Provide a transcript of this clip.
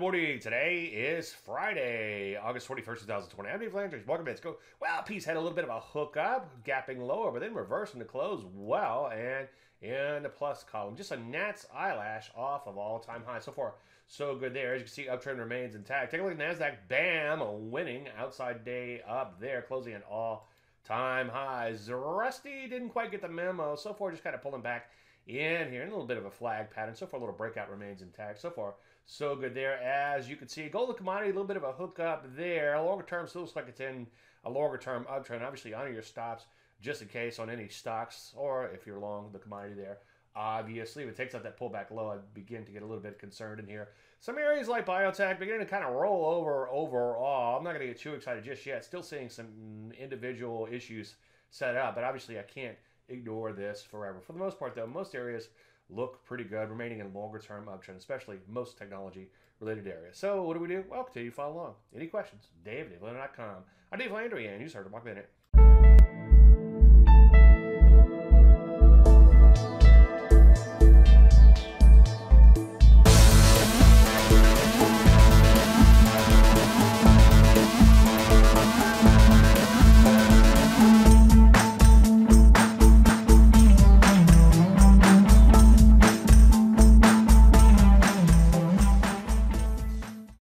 Landry. Today is Friday, August 21st, 2020. I'm Dave Landry. Welcome to Let's Go. Well, Peace had a little bit of a hookup, gapping lower, but then reversing the close well and in the plus column. Just a gnat's eyelash off of all-time high. So far, so good there. As you can see, uptrend remains intact. Take a look at NASDAQ. Bam! A winning outside day up there, closing at all-time highs. Russell didn't quite get the memo. So far, just kind of pulling back in here. And a little bit of a flag pattern. So far, a little breakout remains intact. So far, so good there. As you can see, gold the commodity, a little bit of a hookup there. Longer term still looks like it's in a longer term uptrend. Obviously, honor your stops just in case on any stocks or if you're long the commodity there. Obviously, if it takes out that pullback low, I'd begin to get a little bit concerned in here. Some areas like biotech beginning to kind of roll over overall. I'm not going to get too excited just yet. Still seeing some individual issues set up, but obviously I can't ignore this forever. For the most part, though, most areas look pretty good, remaining in longer term uptrend, especially most technology related areas. So, what do we do? Well, continue to follow along. Any questions? Dave, DaveLandry.com. I'm Dave Landry, and you started Mark Minute.